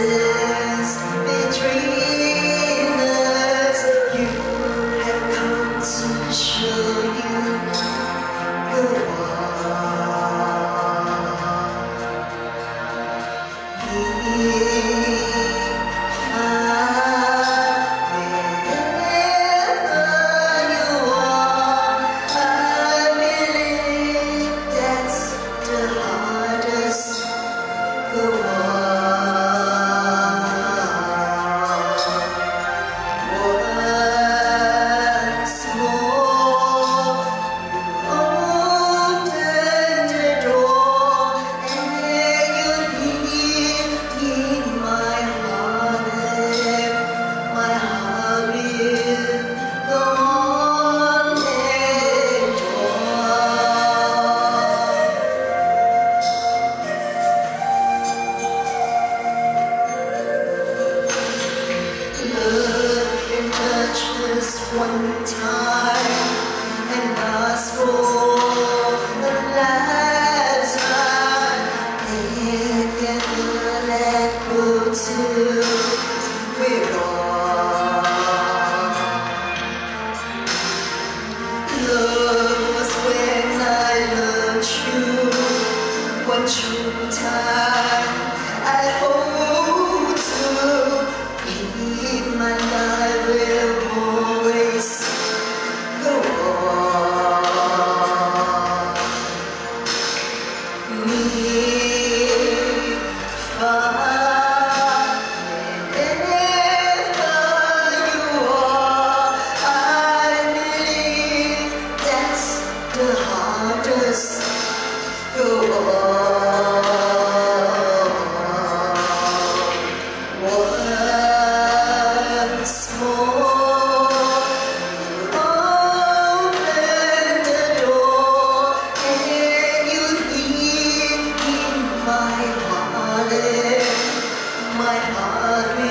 passes one time Hare